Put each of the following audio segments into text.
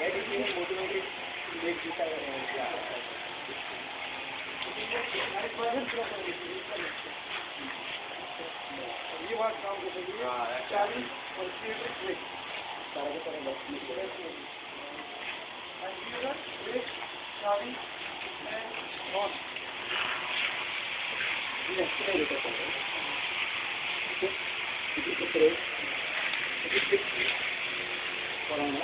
That is being motivated to make this uh, ये बात काम को करिए चाबी और सीट ब्रेक सारा का सारा बस ब्रेक चाबी नॉट ये ऐसे नहीं रहता है ठीक है ब्रेक ब्रेक कराना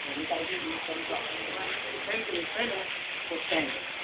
और निकाल के यूज करना टेन के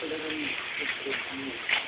Gracias.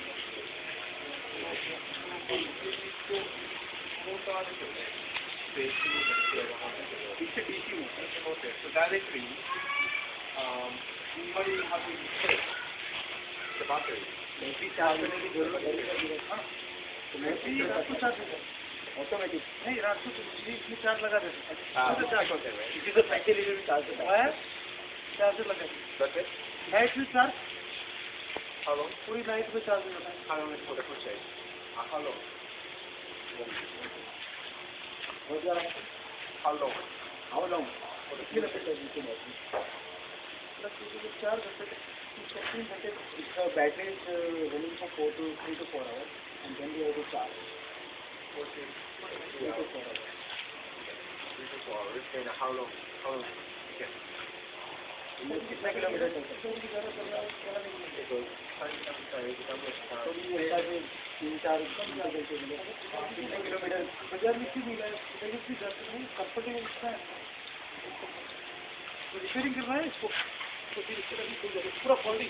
It's a DC motor. So directly, um, have to the battery? है हाँ तो ऑटोमेटिक नहीं रात को बिजली इसमें चार्ज लगा देते Ah, हैं चार्ज. इसी को में होता है चार्जर लगा में चार्ज How long? पूरी नाइट में चार्ज हो है How long is for the Akalo. How long? How long? For the kilometer you can have. If the battery is running for four to three to four hours, and then we have to charge. Four to three to four hours. Three to four hours. Then how long? How long? कितना kilometre तीन चार kilometre बाज़ार में comfortable है करना है इसको पूरा फोल्डिंग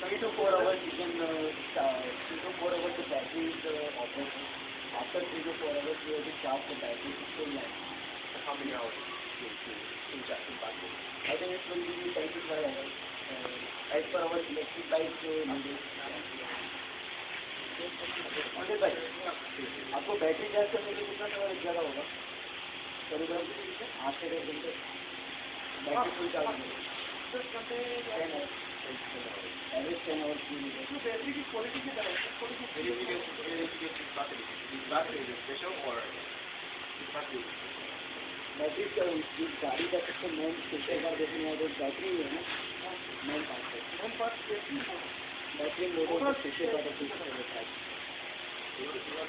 सभी three to four hours you can uh, cha- three to four hours the battery is uh, operating. After three to four hours you have to charge the battery to full line. How many hours? I think it will be ten to twelve hours. Uh, as per our electric bike uh, needed. पंडित भाई आपको battery charge करने के लिए कितना समय जाएगा होगा करीब आठ से दस घंटे बैटरी फुल चार्ज में ten hours average ten hours की बैटरी की क्वालिटी क्या है quality When you use when you use this battery, this battery is special or this battery is special? Battery का गाड़ी का सबसे मेन स्पेशल का देखने में जो बैटरी है ना मेन पार्ट है मेन पार्ट बैटरी मोटर का स्पेशल का देखने में होता है What is what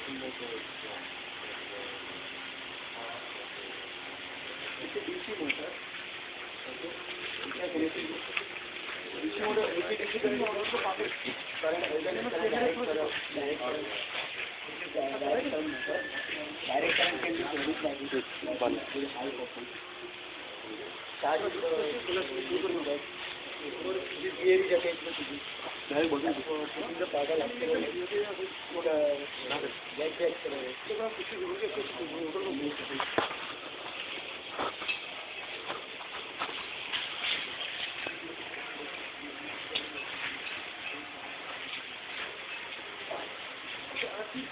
the motor is from? It's a DC motor. Okay. It's a connecting DC motor, AC DC current motor को power current alternate current direct current direct current which is direct current motor. Direct current can be produced by this battery with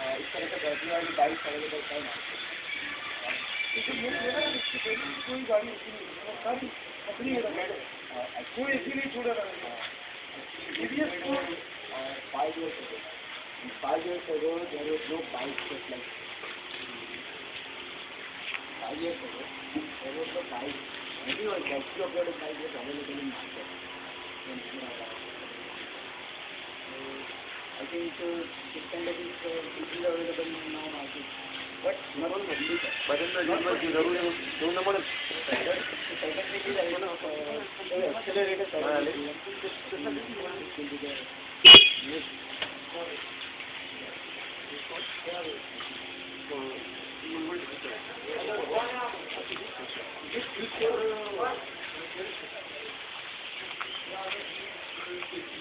इस तरह से battery वाली bike available है कोई गाड़ी सारी अपनी कोई ऐसी नहीं छोड़ा five years ago five years ago there was no bike just like five years ago, there was a bike, maybe a battery operated bike was available in market. in Hyderabad. So, something to extend it is still available in now market. But not only but in the not જરૂર એવું ના મળે technically I don't know uh, accelerator yes.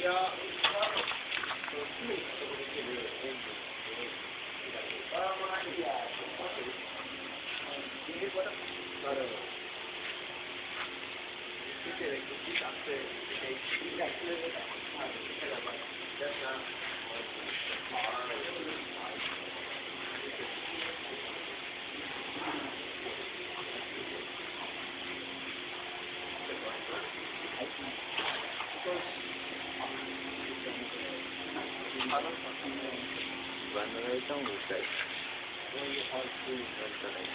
Yeah. That's not. Have to internet.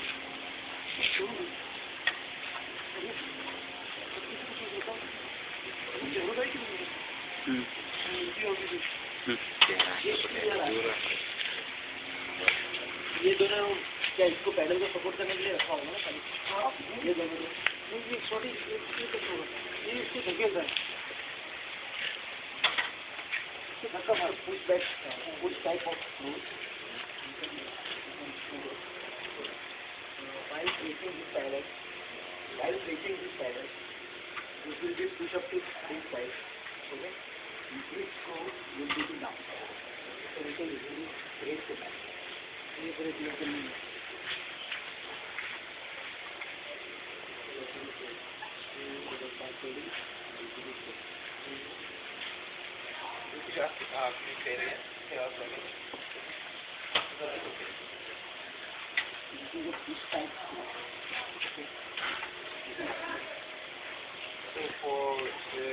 ये दोनों क्या इसको pedal को support करने के लिए रखा होगा ना ये दोनों ये छोटी ये इसको धकेल रहा है इसको धक्का मारो push back push type of rule while pressing this pedal while pressing this pedal it will be push up to this side okay this screw will be to down side so we can easily raise the back ये break लेकर नहीं है Could you ask, uh, just uh, So for the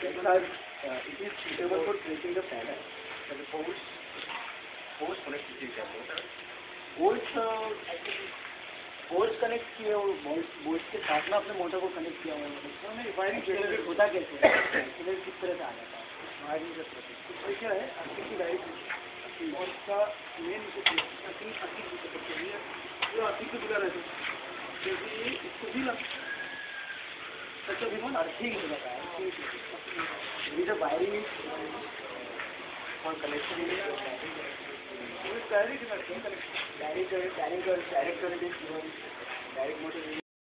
because it is suitable for the panel and the post post connectivity. Also, I think. Connect connect किए वो bolt के साथ में अपने मोटर को कनेक्ट किया हुआ है। तो वायरिंग जनरेट होता कैसे है? जनरेट किस तरह से आ जाता है। वायरिंग का प्रोसेस इसमें क्या है? आपकी की वायरिंग और इसका मेन अस्सी अति अति पूरा अति से जुड़ा रहता है। क्योंकि इसको भी ना अच्छा भी अर्थिंग हो जाता है यदि जब वायरिंग और connection direct direct direct direct